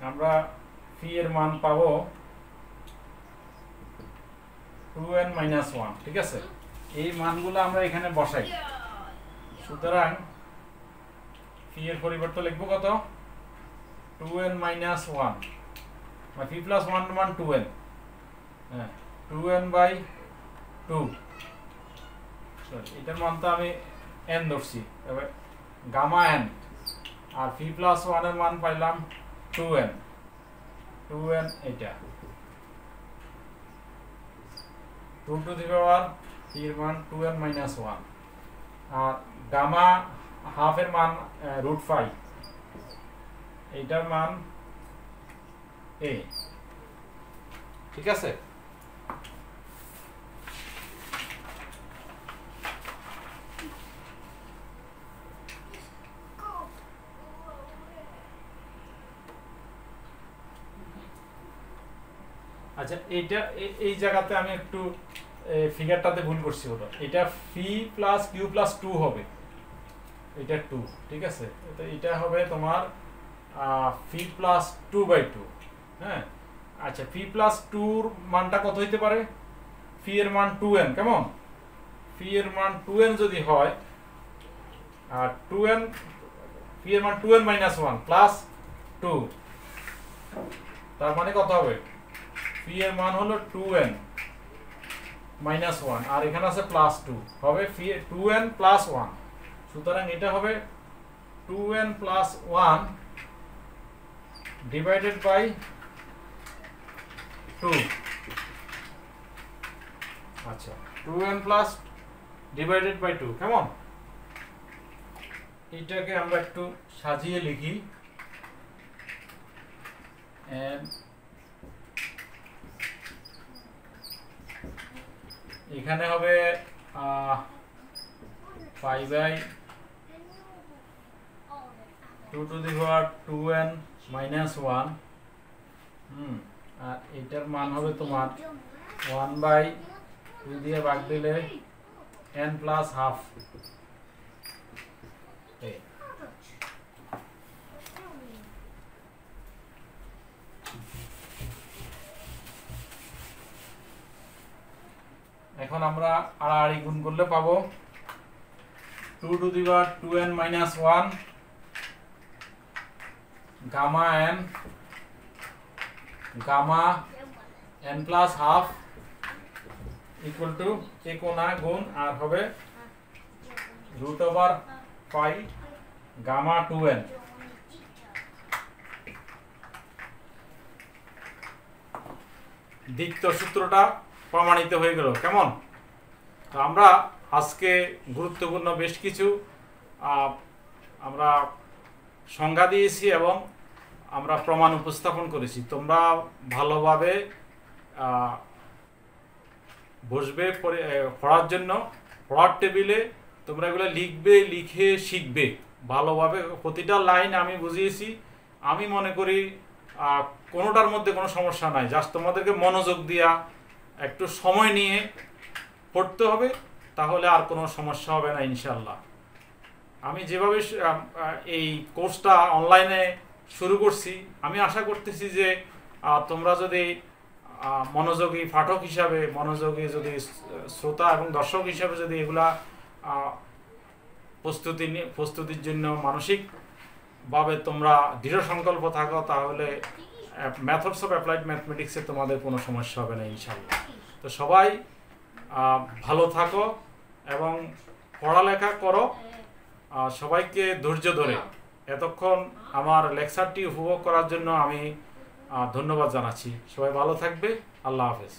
আমরা পি এর মান পাবো টু এন মাইনাস ওয়ান ঠিক আছে? এই মানগুলো আমরা এখানে বসাই। সুতরাং পি এর পরিবর্তে লিখব কত? টু এন মাইনাস ওয়ান বা p plus one one two n হ্যাঁ। টু এন বাই টু এটার মান তো আমি এন ধরছি। এবার গামা এন আর পি প্লাস ওয়ানের মান পাইলাম টু এন টু এন এটা। টু টু দি পাওয়ার পির মান টু এন মাইনাস ওয়ান আর গামা হাফের মান রুট ফাইভ এইটার মান এ ঠিক আছে? আচ্ছা এইটা এ- এই জায়গাতে আমি একটু ফিগারটাতে ভুল করছি ওটা এটা p plus q plus two হবে। এটা টু ঠিক আছে? তো এটা হবে তোমার p plus two by two হ্যাঁ? আচ্ছা ফি প্লাস টুর মানটা কত হইতে পারে? ফি এর মান টু এন কেমন? ফি এর মান টু এন যদি হয় আর টু এন ফি এর মান two n minus one plus two তার মানে কত হবে? পি এর মান হলো টু এন মাইনাস ওয়ান আর এখানে আছে প্লাস হবে phi two n plus one সুতরাং এটা হবে two n plus one divided by two আচ্ছা টু ডিভাইডেড বাই টু কেমন? এইটাকে আমরা একটু সাজিয়ে লিখি। And এখানে হবে five by two to the power two n minus one hmm, আর এটার মান হবে তোমার ওয়ান বাই টু দিয়ে ভাগ দিলে এন প্লাস হাফ এখন আমরা আড়াআড়ি গুণ করলে পাবো two to the power two n minus one gamma n gamma n plus half equal to এ কোনা গুণ আর হবে root over pi gamma two n দ্বিতীয় সূত্রটা প্রমাণিত হয়ে গেল। কেমন? তো আমরা আজকে গুরুত্বপূর্ণ বেশ কিছু আমরা সংজ্ঞা দিয়েছি এবং আমরা প্রমাণ উপস্থাপন করেছি। তোমরা ভালোভাবে বসবে পড়ার জন্য। পড়ার টেবিলে তোমরা এগুলো লিখবে, লিখে শিখবে। ভালোভাবে প্রতিটা লাইন আমি বুঝিয়েছি। আমি মনে করি কোনোটার মধ্যে কোনো সমস্যা নাই। জাস্ট তোমাদেরকে মনোযোগ দিয়া একটু সময় নিয়ে পড়তে হবে, তাহলে আর কোনো সমস্যা হবে না ইনশাল্লাহ আমি যেভাবে এই কোর্সটা অনলাইনে শুরু করছি, আমি আশা করতেছি যে তোমরা যদি মনোযোগী পাঠক হিসাবে, মনোযোগী যদি শ্রোতা এবং দর্শক হিসাবে যদি এগুলা প্রস্তুতি প্রস্তুতির জন্য মানসিকভাবে তোমরা দৃঢ় সংকল্প থাকো, তাহলে ম্যাথডস অফ অ্যাপ্লাইড ম্যাথমেটিক্সে তোমাদের কোনো সমস্যা হবে না ইনশাল্লাহ তো সবাই ভালো থাকো এবং পড়ালেখা করো। সবাইকে ধৈর্য ধরে। এতক্ষণ আমার লেকচারটি উপভোগ করার জন্য আমি ধন্যবাদ জানাচ্ছি। সবাই ভালো থাকবে। আল্লাহ হাফেজ।